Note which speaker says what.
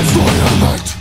Speaker 1: It's for the light